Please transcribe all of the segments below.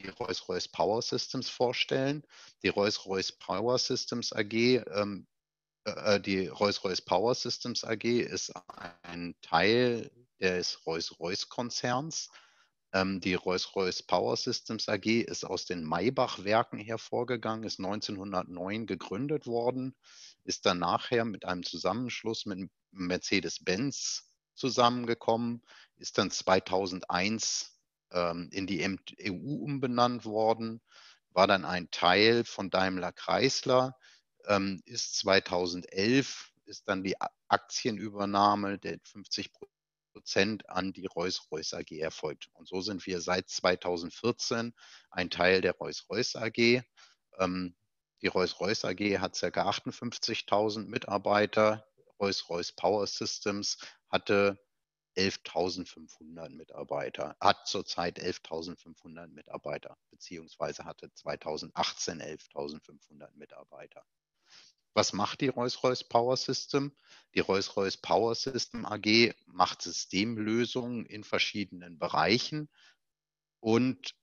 die Rolls-Royce Power Systems vorstellen. Die Rolls-Royce Power Systems AG, ähm, äh, äh, die Rolls-Royce Power Systems AG ist ein Teil des Rolls-Royce-Konzerns. Ähm, die Rolls-Royce Power Systems AG ist aus den Maybach-Werken hervorgegangen, ist 1909 gegründet worden, ist dann nachher mit einem Zusammenschluss mit Mercedes-Benz zusammengekommen, ist dann 2001 ähm, in die EU umbenannt worden, war dann ein Teil von Daimler Chrysler, ähm, ist 2011 ist dann die Aktienübernahme der 50 Prozent an die Rolls-Royce AG erfolgt. Und so sind wir seit 2014 ein Teil der Rolls-Royce AG. Ähm, die Rolls-Royce AG hat ca. 58.000 Mitarbeiter. Rolls-Royce Power Systems hatte 11.500 Mitarbeiter, hat zurzeit 11.500 Mitarbeiter, beziehungsweise hatte 2018 11.500 Mitarbeiter. Was macht die Rolls-Royce Power System? Die Rolls-Royce Power System AG macht Systemlösungen in verschiedenen Bereichen und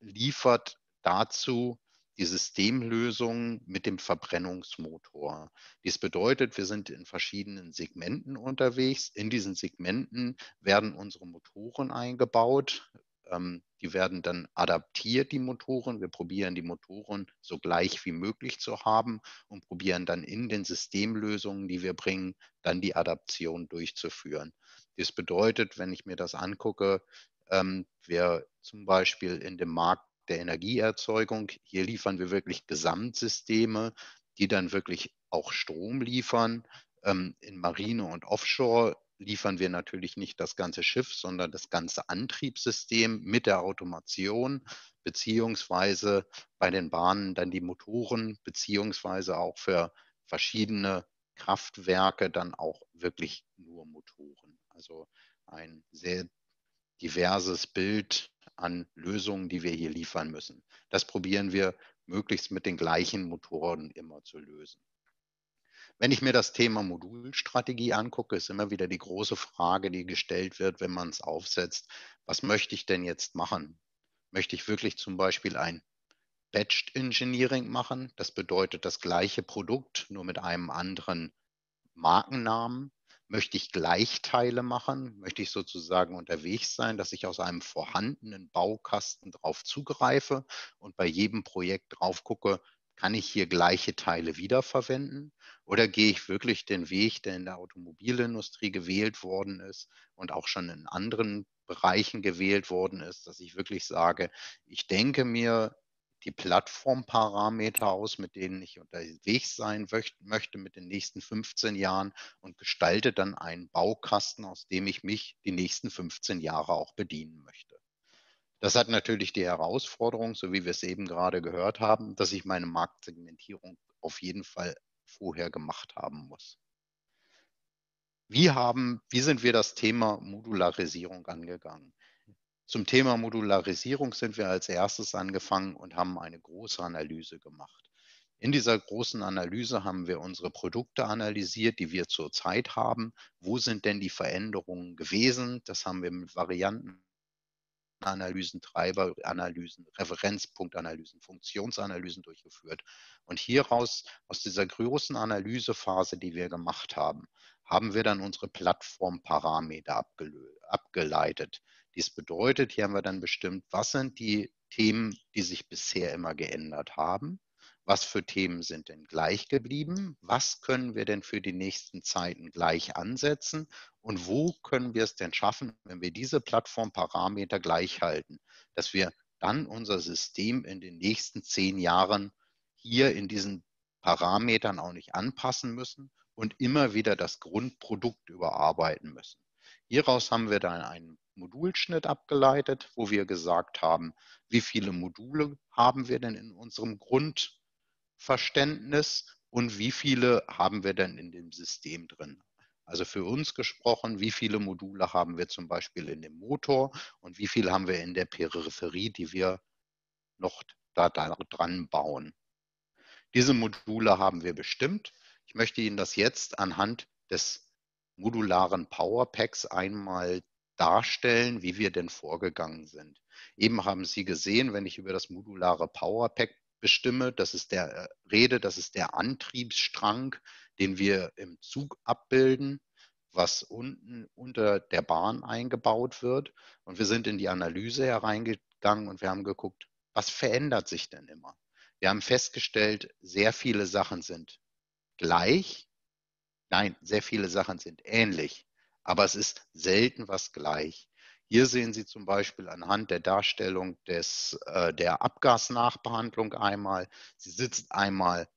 liefert dazu die Systemlösung mit dem Verbrennungsmotor. Dies bedeutet, wir sind in verschiedenen Segmenten unterwegs. In diesen Segmenten werden unsere Motoren eingebaut. Ähm, die werden dann adaptiert, die Motoren. Wir probieren die Motoren so gleich wie möglich zu haben und probieren dann in den Systemlösungen, die wir bringen, dann die Adaption durchzuführen. Das bedeutet, wenn ich mir das angucke, ähm, wir zum Beispiel in dem Markt der Energieerzeugung. Hier liefern wir wirklich Gesamtsysteme, die dann wirklich auch Strom liefern. Ähm, in Marine und Offshore liefern wir natürlich nicht das ganze Schiff, sondern das ganze Antriebssystem mit der Automation, beziehungsweise bei den Bahnen dann die Motoren, beziehungsweise auch für verschiedene Kraftwerke dann auch wirklich nur Motoren. Also ein sehr diverses Bild an Lösungen, die wir hier liefern müssen. Das probieren wir möglichst mit den gleichen Motoren immer zu lösen. Wenn ich mir das Thema Modulstrategie angucke, ist immer wieder die große Frage, die gestellt wird, wenn man es aufsetzt, was möchte ich denn jetzt machen? Möchte ich wirklich zum Beispiel ein Batched Engineering machen? Das bedeutet das gleiche Produkt, nur mit einem anderen Markennamen. Möchte ich Gleichteile machen? Möchte ich sozusagen unterwegs sein, dass ich aus einem vorhandenen Baukasten drauf zugreife und bei jedem Projekt drauf gucke, kann ich hier gleiche Teile wiederverwenden? Oder gehe ich wirklich den Weg, der in der Automobilindustrie gewählt worden ist und auch schon in anderen Bereichen gewählt worden ist, dass ich wirklich sage, ich denke mir die Plattformparameter aus, mit denen ich unterwegs sein möchte mit den nächsten 15 Jahren und gestalte dann einen Baukasten, aus dem ich mich die nächsten 15 Jahre auch bedienen möchte. Das hat natürlich die Herausforderung, so wie wir es eben gerade gehört haben, dass ich meine Marktsegmentierung auf jeden Fall vorher gemacht haben muss. Wie, haben, wie sind wir das Thema Modularisierung angegangen? Zum Thema Modularisierung sind wir als erstes angefangen und haben eine große Analyse gemacht. In dieser großen Analyse haben wir unsere Produkte analysiert, die wir zurzeit haben. Wo sind denn die Veränderungen gewesen? Das haben wir mit Variantenanalysen, Treiberanalysen, Referenzpunktanalysen, Funktionsanalysen durchgeführt. Und hieraus, aus dieser großen Analysephase, die wir gemacht haben, haben wir dann unsere Plattformparameter abgeleitet. Dies bedeutet, hier haben wir dann bestimmt, was sind die Themen, die sich bisher immer geändert haben? Was für Themen sind denn gleich geblieben? Was können wir denn für die nächsten Zeiten gleich ansetzen? Und wo können wir es denn schaffen, wenn wir diese Plattformparameter gleich halten, dass wir dann unser System in den nächsten zehn Jahren hier in diesen Parametern auch nicht anpassen müssen und immer wieder das Grundprodukt überarbeiten müssen. Hieraus haben wir dann einen Modulschnitt abgeleitet, wo wir gesagt haben, wie viele Module haben wir denn in unserem Grundverständnis und wie viele haben wir denn in dem System drin. Also für uns gesprochen, wie viele Module haben wir zum Beispiel in dem Motor und wie viele haben wir in der Peripherie, die wir noch da dran bauen. Diese Module haben wir bestimmt. Ich möchte Ihnen das jetzt anhand des modularen Powerpacks einmal darstellen, wie wir denn vorgegangen sind. Eben haben Sie gesehen, wenn ich über das modulare Powerpack bestimme, das ist der äh, Rede, das ist der Antriebsstrang, den wir im Zug abbilden, was unten unter der Bahn eingebaut wird. Und wir sind in die Analyse hereingegangen und wir haben geguckt, was verändert sich denn immer? Wir haben festgestellt, sehr viele Sachen sind gleich. Nein, sehr viele Sachen sind ähnlich, aber es ist selten was gleich. Hier sehen Sie zum Beispiel anhand der Darstellung des, äh, der Abgasnachbehandlung einmal, sie sitzt einmal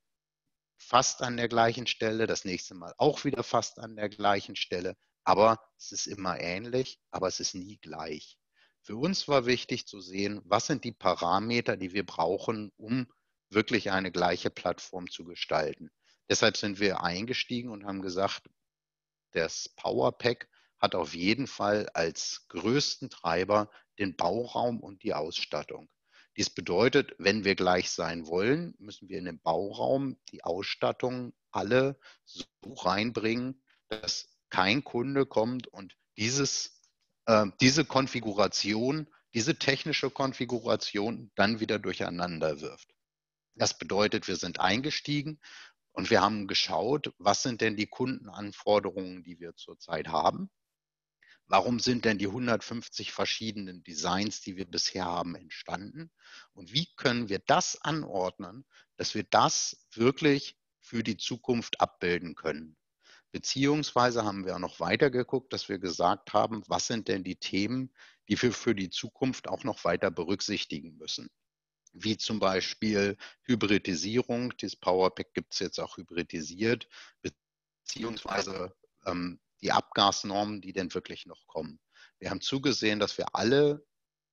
fast an der gleichen Stelle, das nächste Mal auch wieder fast an der gleichen Stelle, aber es ist immer ähnlich, aber es ist nie gleich. Für uns war wichtig zu sehen, was sind die Parameter, die wir brauchen, um wirklich eine gleiche Plattform zu gestalten. Deshalb sind wir eingestiegen und haben gesagt, das Powerpack hat auf jeden Fall als größten Treiber den Bauraum und die Ausstattung. Dies bedeutet, wenn wir gleich sein wollen, müssen wir in den Bauraum die Ausstattung alle so reinbringen, dass kein Kunde kommt und dieses, äh, diese Konfiguration, diese technische Konfiguration dann wieder durcheinander wirft. Das bedeutet, wir sind eingestiegen und wir haben geschaut, was sind denn die Kundenanforderungen, die wir zurzeit haben Warum sind denn die 150 verschiedenen Designs, die wir bisher haben, entstanden? Und wie können wir das anordnen, dass wir das wirklich für die Zukunft abbilden können? Beziehungsweise haben wir auch noch weiter geguckt, dass wir gesagt haben, was sind denn die Themen, die wir für die Zukunft auch noch weiter berücksichtigen müssen? Wie zum Beispiel Hybridisierung. Dieses Powerpack gibt es jetzt auch hybridisiert, beziehungsweise ähm, die Abgasnormen, die denn wirklich noch kommen. Wir haben zugesehen, dass wir alle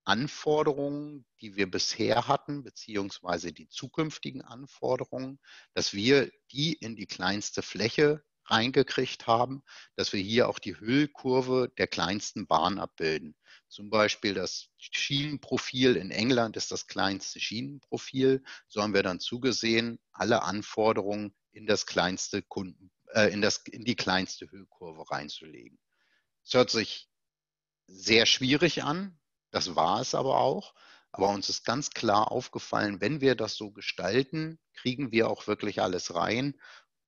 Anforderungen, die wir bisher hatten, beziehungsweise die zukünftigen Anforderungen, dass wir die in die kleinste Fläche reingekriegt haben, dass wir hier auch die Hüllkurve der kleinsten Bahn abbilden. Zum Beispiel das Schienenprofil in England ist das kleinste Schienenprofil. So haben wir dann zugesehen, alle Anforderungen in das kleinste Kunden, äh, in, das, in die kleinste Hüllkurve reinzulegen. Es hört sich sehr schwierig an, das war es aber auch. Aber uns ist ganz klar aufgefallen, wenn wir das so gestalten, kriegen wir auch wirklich alles rein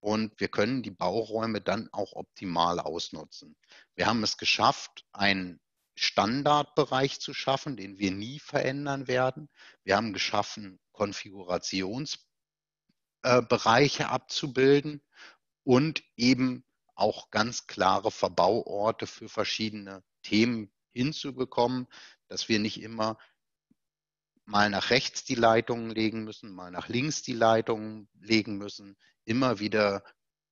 und wir können die Bauräume dann auch optimal ausnutzen. Wir haben es geschafft, einen Standardbereich zu schaffen, den wir nie verändern werden. Wir haben geschaffen, Konfigurationsbereiche äh, abzubilden und eben auch ganz klare Verbauorte für verschiedene Themen hinzubekommen, dass wir nicht immer mal nach rechts die Leitungen legen müssen, mal nach links die Leitungen legen müssen, immer wieder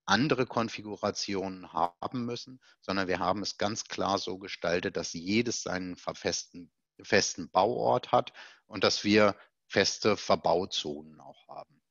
andere Konfigurationen haben müssen, sondern wir haben es ganz klar so gestaltet, dass jedes seinen festen, festen Bauort hat und dass wir feste Verbauzonen auch haben.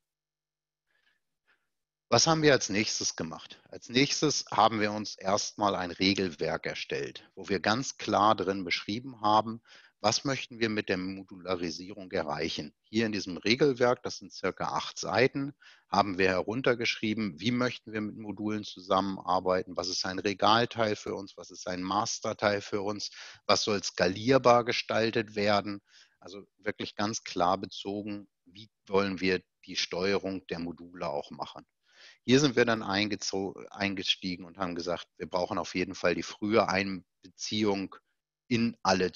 Was haben wir als nächstes gemacht? Als nächstes haben wir uns erstmal ein Regelwerk erstellt, wo wir ganz klar drin beschrieben haben, was möchten wir mit der Modularisierung erreichen. Hier in diesem Regelwerk, das sind circa acht Seiten, haben wir heruntergeschrieben, wie möchten wir mit Modulen zusammenarbeiten, was ist ein Regalteil für uns, was ist ein Masterteil für uns, was soll skalierbar gestaltet werden. Also wirklich ganz klar bezogen, wie wollen wir die Steuerung der Module auch machen. Hier sind wir dann eingestiegen und haben gesagt, wir brauchen auf jeden Fall die frühe Einbeziehung in alle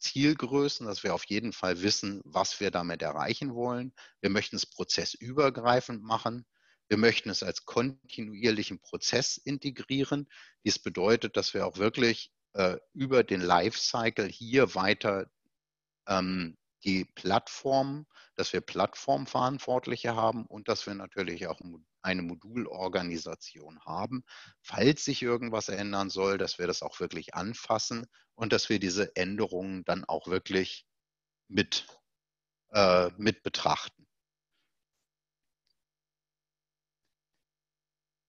Zielgrößen, dass wir auf jeden Fall wissen, was wir damit erreichen wollen. Wir möchten es prozessübergreifend machen. Wir möchten es als kontinuierlichen Prozess integrieren. Dies bedeutet, dass wir auch wirklich äh, über den Lifecycle hier weiter ähm, die Plattform, dass wir Plattformverantwortliche haben und dass wir natürlich auch eine Modulorganisation haben, falls sich irgendwas ändern soll, dass wir das auch wirklich anfassen und dass wir diese Änderungen dann auch wirklich mit, äh, mit betrachten.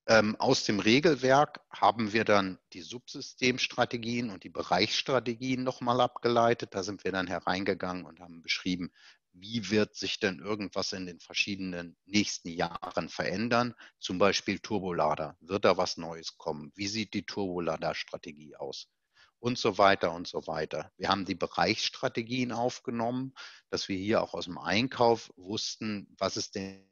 Ähm, aus dem Regelwerk haben wir dann die Subsystemstrategien und die Bereichsstrategien nochmal abgeleitet. Da sind wir dann hereingegangen und haben beschrieben, wie wird sich denn irgendwas in den verschiedenen nächsten Jahren verändern? Zum Beispiel Turbolader. Wird da was Neues kommen? Wie sieht die Turbolader-Strategie aus? und so weiter und so weiter. Wir haben die Bereichsstrategien aufgenommen, dass wir hier auch aus dem Einkauf wussten, was ist denn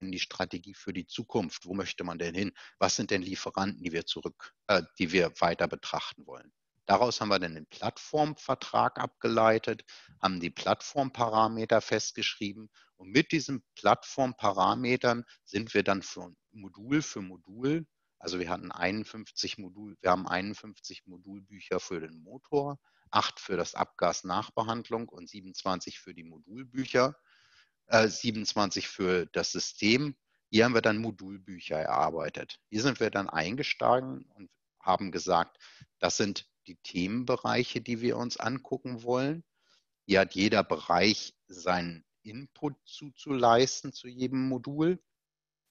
die Strategie für die Zukunft? Wo möchte man denn hin? Was sind denn Lieferanten, die wir zurück, äh, die wir weiter betrachten wollen? Daraus haben wir dann den Plattformvertrag abgeleitet, haben die Plattformparameter festgeschrieben und mit diesen Plattformparametern sind wir dann von Modul für Modul, also wir hatten 51 Modul, wir haben 51 Modulbücher für den Motor, 8 für das Abgasnachbehandlung und 27 für die Modulbücher, äh, 27 für das System. Hier haben wir dann Modulbücher erarbeitet. Hier sind wir dann eingestiegen und haben gesagt, das sind die Themenbereiche, die wir uns angucken wollen. Hier hat jeder Bereich seinen Input zuzuleisten zu jedem Modul.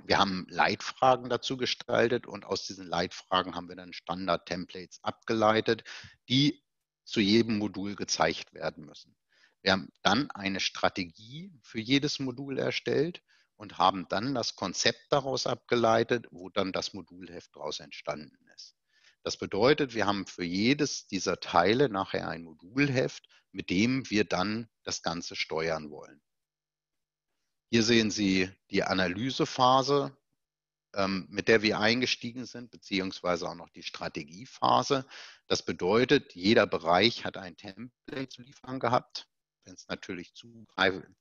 Wir haben Leitfragen dazu gestaltet und aus diesen Leitfragen haben wir dann Standard-Templates abgeleitet, die zu jedem Modul gezeigt werden müssen. Wir haben dann eine Strategie für jedes Modul erstellt und haben dann das Konzept daraus abgeleitet, wo dann das Modulheft daraus entstanden ist. Das bedeutet, wir haben für jedes dieser Teile nachher ein Modulheft, mit dem wir dann das Ganze steuern wollen. Hier sehen Sie die Analysephase, ähm, mit der wir eingestiegen sind, beziehungsweise auch noch die Strategiephase. Das bedeutet, jeder Bereich hat ein Template zu liefern gehabt. Wenn es natürlich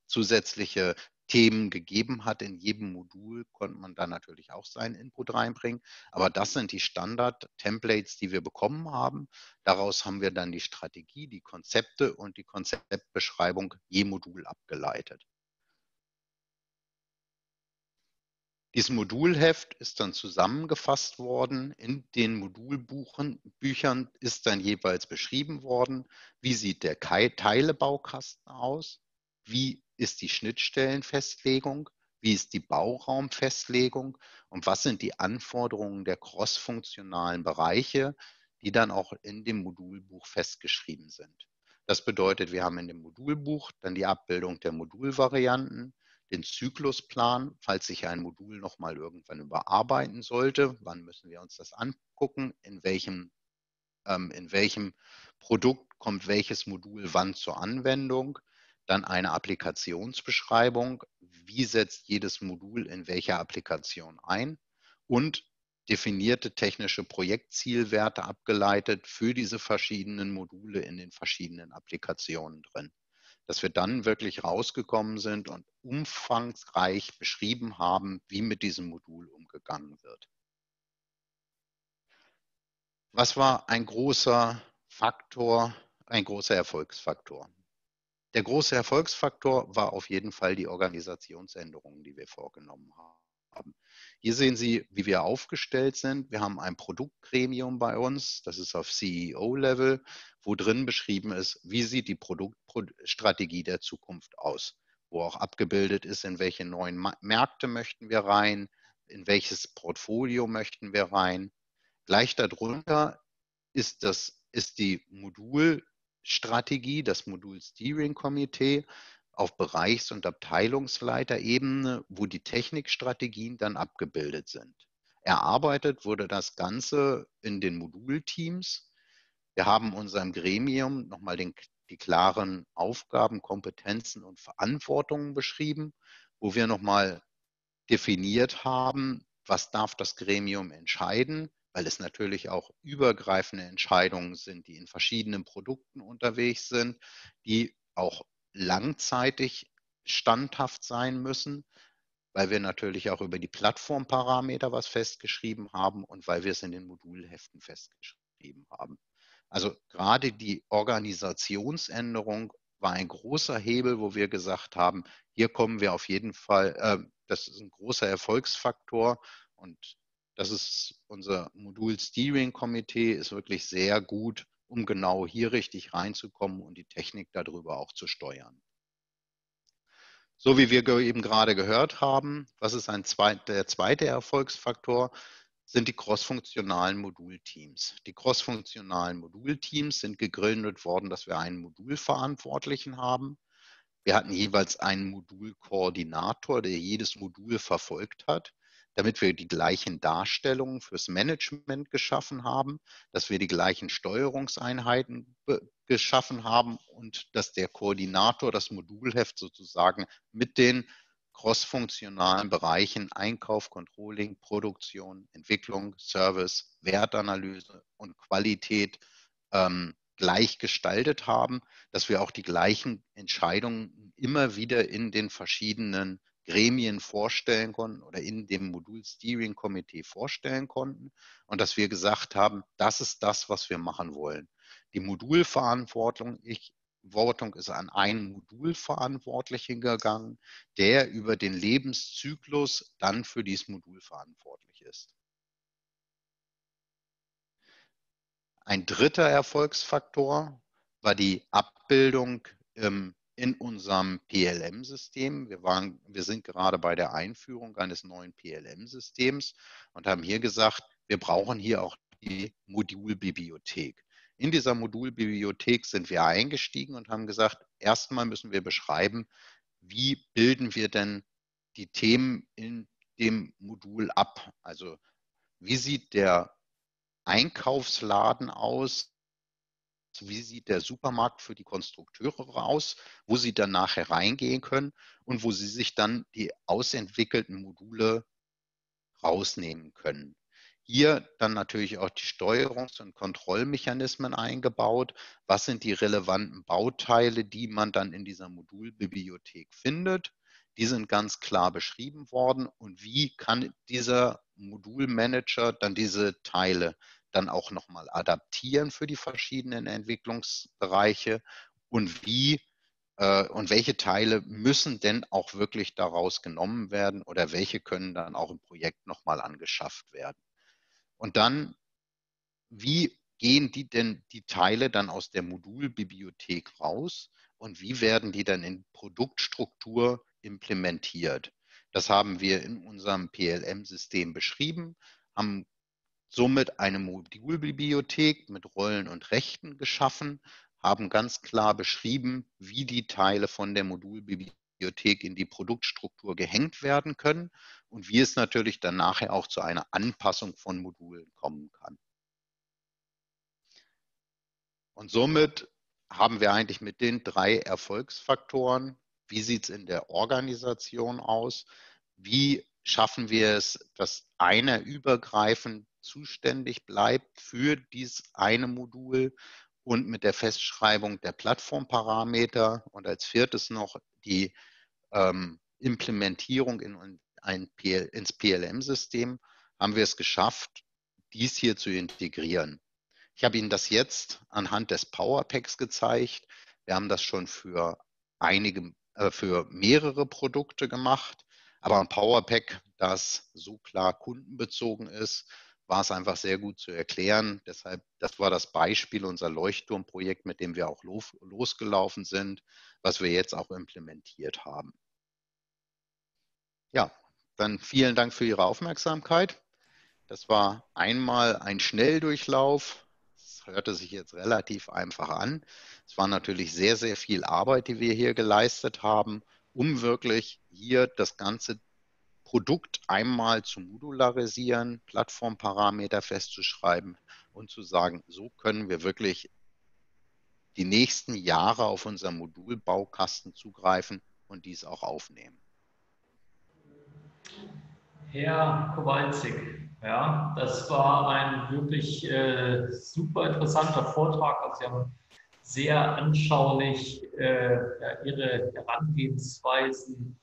zusätzliche Themen gegeben hat in jedem Modul, konnte man da natürlich auch seinen Input reinbringen. Aber das sind die Standard-Templates, die wir bekommen haben. Daraus haben wir dann die Strategie, die Konzepte und die Konzeptbeschreibung je Modul abgeleitet. Dieses Modulheft ist dann zusammengefasst worden. In den Modulbüchern ist dann jeweils beschrieben worden, wie sieht der Teilebaukasten aus, wie ist die Schnittstellenfestlegung, wie ist die Bauraumfestlegung und was sind die Anforderungen der crossfunktionalen Bereiche, die dann auch in dem Modulbuch festgeschrieben sind. Das bedeutet, wir haben in dem Modulbuch dann die Abbildung der Modulvarianten, den Zyklusplan, falls sich ein Modul nochmal irgendwann überarbeiten sollte. Wann müssen wir uns das angucken? In welchem, ähm, in welchem Produkt kommt welches Modul wann zur Anwendung? Dann eine Applikationsbeschreibung. Wie setzt jedes Modul in welcher Applikation ein? Und definierte technische Projektzielwerte abgeleitet für diese verschiedenen Module in den verschiedenen Applikationen drin dass wir dann wirklich rausgekommen sind und umfangreich beschrieben haben, wie mit diesem Modul umgegangen wird. Was war ein großer Faktor, ein großer Erfolgsfaktor? Der große Erfolgsfaktor war auf jeden Fall die Organisationsänderungen, die wir vorgenommen haben. Hier sehen Sie, wie wir aufgestellt sind. Wir haben ein Produktgremium bei uns, das ist auf CEO-Level, wo drin beschrieben ist, wie sieht die Produktstrategie der Zukunft aus, wo auch abgebildet ist, in welche neuen Märkte möchten wir rein, in welches Portfolio möchten wir rein. Gleich darunter ist, das, ist die Modulstrategie, das Modul Steering Komitee, auf Bereichs- und Abteilungsleiterebene, wo die Technikstrategien dann abgebildet sind. Erarbeitet wurde das Ganze in den Modulteams. Wir haben unserem Gremium nochmal den, die klaren Aufgaben, Kompetenzen und Verantwortungen beschrieben, wo wir nochmal definiert haben, was darf das Gremium entscheiden, weil es natürlich auch übergreifende Entscheidungen sind, die in verschiedenen Produkten unterwegs sind, die auch langzeitig standhaft sein müssen, weil wir natürlich auch über die Plattformparameter was festgeschrieben haben und weil wir es in den Modulheften festgeschrieben haben. Also gerade die Organisationsänderung war ein großer Hebel, wo wir gesagt haben, hier kommen wir auf jeden Fall, äh, das ist ein großer Erfolgsfaktor und das ist unser Modul Steering Komitee, ist wirklich sehr gut um genau hier richtig reinzukommen und die Technik darüber auch zu steuern. So wie wir eben gerade gehört haben, was ist ein zweit, der zweite Erfolgsfaktor, sind die crossfunktionalen Modulteams. Die crossfunktionalen Modulteams sind gegründet worden, dass wir einen Modulverantwortlichen haben. Wir hatten jeweils einen Modulkoordinator, der jedes Modul verfolgt hat. Damit wir die gleichen Darstellungen fürs Management geschaffen haben, dass wir die gleichen Steuerungseinheiten geschaffen haben und dass der Koordinator das Modulheft sozusagen mit den crossfunktionalen Bereichen Einkauf, Controlling, Produktion, Entwicklung, Service, Wertanalyse und Qualität ähm, gleich gestaltet haben, dass wir auch die gleichen Entscheidungen immer wieder in den verschiedenen Gremien vorstellen konnten oder in dem Modul Steering Committee vorstellen konnten und dass wir gesagt haben, das ist das, was wir machen wollen. Die Modulverantwortung ich, Verantwortung ist an einen Modulverantwortlichen gegangen, der über den Lebenszyklus dann für dieses Modul verantwortlich ist. Ein dritter Erfolgsfaktor war die Abbildung ähm, in unserem PLM-System. Wir, wir sind gerade bei der Einführung eines neuen PLM-Systems und haben hier gesagt, wir brauchen hier auch die Modulbibliothek. In dieser Modulbibliothek sind wir eingestiegen und haben gesagt, erstmal müssen wir beschreiben, wie bilden wir denn die Themen in dem Modul ab? Also wie sieht der Einkaufsladen aus? Wie sieht der Supermarkt für die Konstrukteure aus, wo sie dann nachher reingehen können und wo sie sich dann die ausentwickelten Module rausnehmen können. Hier dann natürlich auch die Steuerungs- und Kontrollmechanismen eingebaut. Was sind die relevanten Bauteile, die man dann in dieser Modulbibliothek findet? Die sind ganz klar beschrieben worden. Und wie kann dieser Modulmanager dann diese Teile dann auch nochmal adaptieren für die verschiedenen Entwicklungsbereiche? Und wie äh, und welche Teile müssen denn auch wirklich daraus genommen werden oder welche können dann auch im Projekt nochmal angeschafft werden? Und dann, wie gehen die denn die Teile dann aus der Modulbibliothek raus und wie werden die dann in Produktstruktur implementiert? Das haben wir in unserem PLM-System beschrieben, haben somit eine Modulbibliothek mit Rollen und Rechten geschaffen, haben ganz klar beschrieben, wie die Teile von der Modulbibliothek Bibliothek in die Produktstruktur gehängt werden können und wie es natürlich dann nachher auch zu einer Anpassung von Modulen kommen kann. Und somit haben wir eigentlich mit den drei Erfolgsfaktoren, wie sieht es in der Organisation aus, wie schaffen wir es, dass einer übergreifend zuständig bleibt für dieses eine Modul und mit der Festschreibung der Plattformparameter und als viertes noch die ähm, Implementierung in ein PL, ins PLM-System haben wir es geschafft, dies hier zu integrieren. Ich habe Ihnen das jetzt anhand des Powerpacks gezeigt. Wir haben das schon für einige, äh, für mehrere Produkte gemacht. Aber ein Powerpack, das so klar kundenbezogen ist, war es einfach sehr gut zu erklären. Deshalb, das war das Beispiel, unser Leuchtturmprojekt, mit dem wir auch los, losgelaufen sind, was wir jetzt auch implementiert haben. Ja, dann vielen Dank für Ihre Aufmerksamkeit. Das war einmal ein Schnelldurchlauf. Das hörte sich jetzt relativ einfach an. Es war natürlich sehr, sehr viel Arbeit, die wir hier geleistet haben, um wirklich hier das ganze Produkt einmal zu modularisieren, Plattformparameter festzuschreiben und zu sagen, so können wir wirklich die nächsten Jahre auf unseren Modulbaukasten zugreifen und dies auch aufnehmen. Herr Kowalczyk, ja, das war ein wirklich äh, super interessanter Vortrag. Also Sie haben sehr anschaulich äh, Ihre Herangehensweisen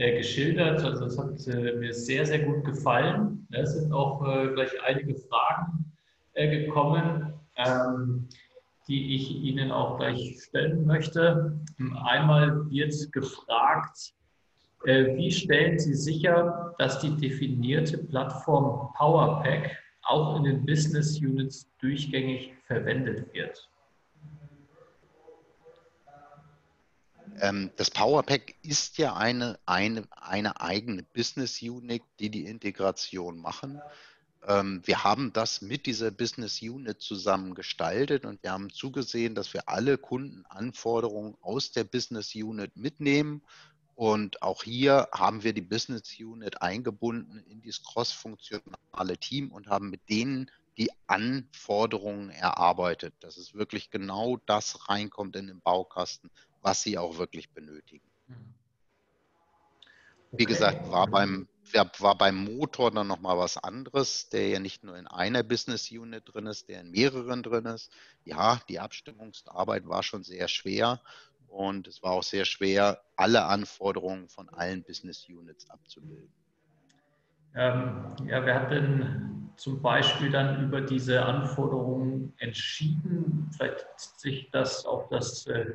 äh, geschildert. Also das hat äh, mir sehr, sehr gut gefallen. Es sind auch äh, gleich einige Fragen äh, gekommen, ähm, die ich Ihnen auch gleich stellen möchte. Einmal wird gefragt, äh, wie stellen Sie sicher, dass die definierte Plattform PowerPack auch in den Business Units durchgängig verwendet wird? Ähm, das PowerPack ist ja eine, eine, eine eigene Business Unit, die die Integration machen. Ähm, wir haben das mit dieser Business Unit zusammen gestaltet und wir haben zugesehen, dass wir alle Kundenanforderungen aus der Business Unit mitnehmen Und auch hier haben wir die Business Unit eingebunden in dieses cross-funktionale Team und haben mit denen die Anforderungen erarbeitet, dass es wirklich genau das reinkommt in den Baukasten, was sie auch wirklich benötigen. Mhm. Wie gesagt, war beim, war beim Motor dann nochmal was anderes, der ja nicht nur in einer Business Unit drin ist, der in mehreren drin ist. Ja, die Abstimmungsarbeit war schon sehr schwer und es war auch sehr schwer, alle Anforderungen von allen Business Units abzubilden. Ähm, ja, wer hat denn zum Beispiel dann über diese Anforderungen entschieden? Vielleicht sich das auf das äh,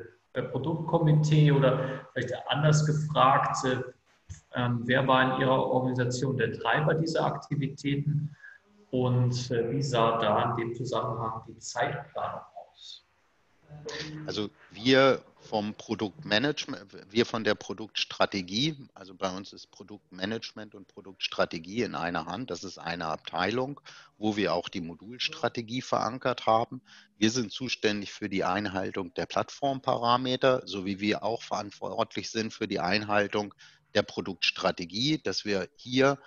Produktkomitee oder vielleicht anders gefragt, äh, ähm, wer war in Ihrer Organisation der Treiber dieser Aktivitäten und äh, wie sah da in dem Zusammenhang die Zeitplanung aus? Also wir vom Produktmanagement, wir von der Produktstrategie, also bei uns ist Produktmanagement und Produktstrategie in einer Hand, das ist eine Abteilung, wo wir auch die Modulstrategie verankert haben. Wir sind zuständig für die Einhaltung der Plattformparameter, so wie wir auch verantwortlich sind für die Einhaltung der Produktstrategie, dass wir hier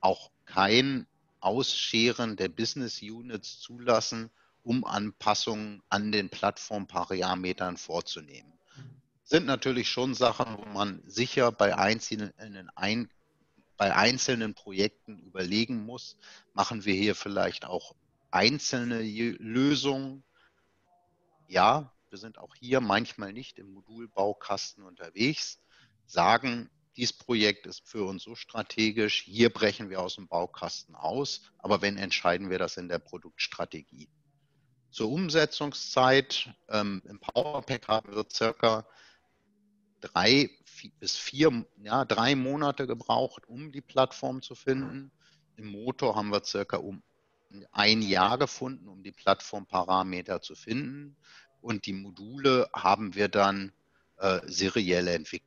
auch kein Ausscheren der Business Units zulassen, um Anpassungen an den Plattformparametern vorzunehmen. Sind natürlich schon Sachen, wo man sicher bei einzelnen, ein, bei einzelnen Projekten überlegen muss, machen wir hier vielleicht auch einzelne Lösungen. Ja, wir sind auch hier manchmal nicht im Modulbaukasten unterwegs, sagen, dieses Projekt ist für uns so strategisch, hier brechen wir aus dem Baukasten aus, aber wenn entscheiden wir das in der Produktstrategie. Zur Umsetzungszeit ähm, im Powerpack haben wir circa drei bis vier, ja, drei Monate gebraucht, um die Plattform zu finden. Im Motor haben wir circa um ein Jahr gefunden, um die Plattformparameter zu finden. Und die Module haben wir dann äh, seriell entwickelt.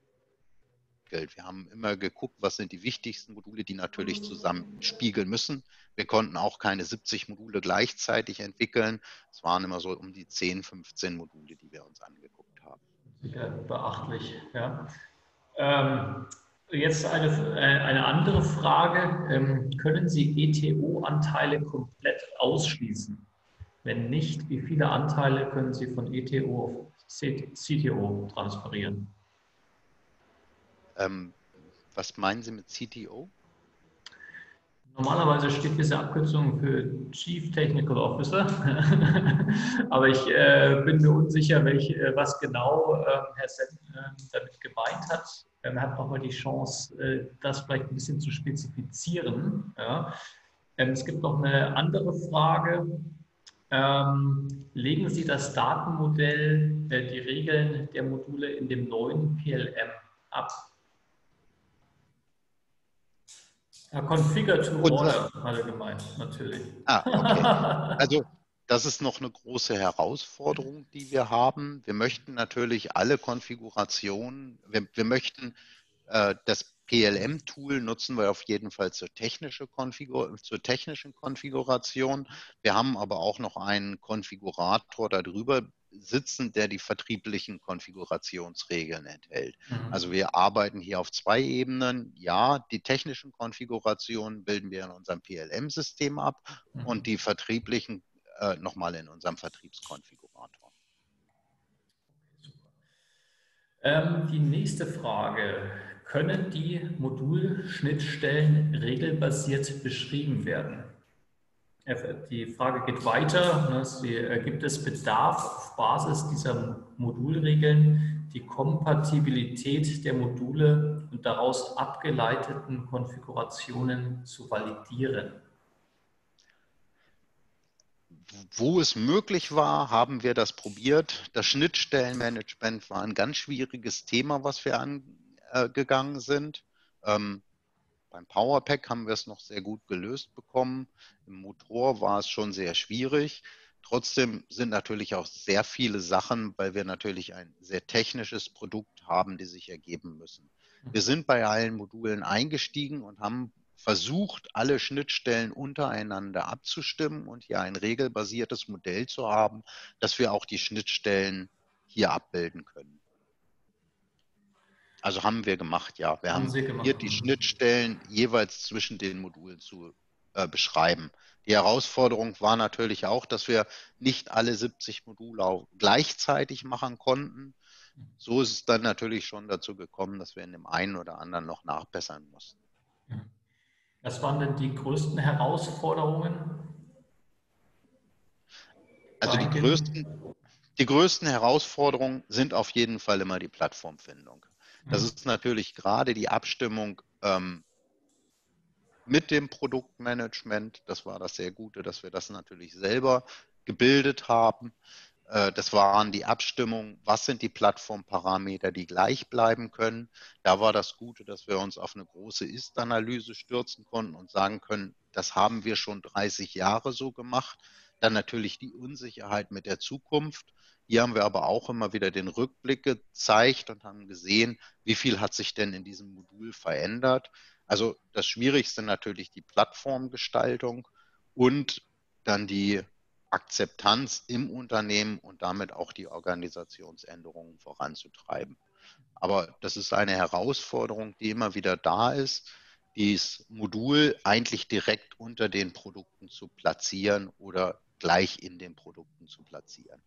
Wir haben immer geguckt, was sind die wichtigsten Module, die natürlich zusammen spiegeln müssen. Wir konnten auch keine 70 Module gleichzeitig entwickeln. Es waren immer so um die 10, 15 Module, die wir uns angeguckt haben. Sicher beachtlich, ja. Ähm, jetzt eine, äh, eine andere Frage. Ähm, können Sie ETO-Anteile komplett ausschließen? Wenn nicht, wie viele Anteile können Sie von ETO auf CTO transferieren? Ähm, was meinen Sie mit CTO? Normalerweise steht diese Abkürzung für Chief Technical Officer, aber ich äh, bin mir unsicher, welch, äh, was genau äh, Herr Sen ähm, damit gemeint hat. Ähm, er hat nochmal die Chance, äh, das vielleicht ein bisschen zu spezifizieren. Ja. Ähm, es gibt noch eine andere Frage. Ähm, legen Sie das Datenmodell, äh, die Regeln der Module in dem neuen PLM ab? Ja, Configure to Order, alle gemeint, natürlich. Ah, okay. Also das ist noch eine große Herausforderung, die wir haben. Wir möchten natürlich alle Konfigurationen, wir, wir möchten äh, das PLM-Tool nutzen wir auf jeden Fall zur, technische Konfigur zur technischen Konfiguration. Wir haben aber auch noch einen Konfigurator darüber sitzen, der die vertrieblichen Konfigurationsregeln enthält. Mhm. Also wir arbeiten hier auf zwei Ebenen. Ja, die technischen Konfigurationen bilden wir in unserem PLM-System ab mhm. und die vertrieblichen äh, nochmal in unserem Vertriebskonfigurator. Ähm, die nächste Frage. Können die Modulschnittstellen regelbasiert beschrieben werden? Die Frage geht weiter. Ne, äh, gibt es Bedarf auf Basis dieser Modulregeln, die Kompatibilität der Module und daraus abgeleiteten Konfigurationen zu validieren? Wo es möglich war, haben wir das probiert. Das Schnittstellenmanagement war ein ganz schwieriges Thema, was wir angegangen sind. Ähm, beim Powerpack haben wir es noch sehr gut gelöst bekommen. Im Motor war es schon sehr schwierig. Trotzdem sind natürlich auch sehr viele Sachen, weil wir natürlich ein sehr technisches Produkt haben, die sich ergeben müssen. Wir sind bei allen Modulen eingestiegen und haben versucht, alle Schnittstellen untereinander abzustimmen und hier ein regelbasiertes Modell zu haben, dass wir auch die Schnittstellen hier abbilden können. Also haben wir gemacht, ja. Wir haben, haben hier die Schnittstellen jeweils zwischen den Modulen zu äh, beschreiben. Die Herausforderung war natürlich auch, dass wir nicht alle 70 Module gleichzeitig machen konnten. So ist es dann natürlich schon dazu gekommen, dass wir in dem einen oder anderen noch nachbessern mussten. Was waren denn die größten Herausforderungen? Also die größten, die größten Herausforderungen sind auf jeden Fall immer die Plattformfindung. Das ist natürlich gerade die Abstimmung ähm, mit dem Produktmanagement. Das war das sehr Gute, dass wir das natürlich selber gebildet haben. Äh, das waren die Abstimmungen, was sind die Plattformparameter, die gleich bleiben können. Da war das Gute, dass wir uns auf eine große Ist-Analyse stürzen konnten und sagen können, das haben wir schon 30 Jahre so gemacht. Dann natürlich die Unsicherheit mit der Zukunft. Hier haben wir aber auch immer wieder den Rückblick gezeigt und haben gesehen, wie viel hat sich denn in diesem Modul verändert. Also das Schwierigste natürlich die Plattformgestaltung und dann die Akzeptanz im Unternehmen und damit auch die Organisationsänderungen voranzutreiben. Aber das ist eine Herausforderung, die immer wieder da ist, dieses Modul eigentlich direkt unter den Produkten zu platzieren oder gleich in den Produkten zu platzieren.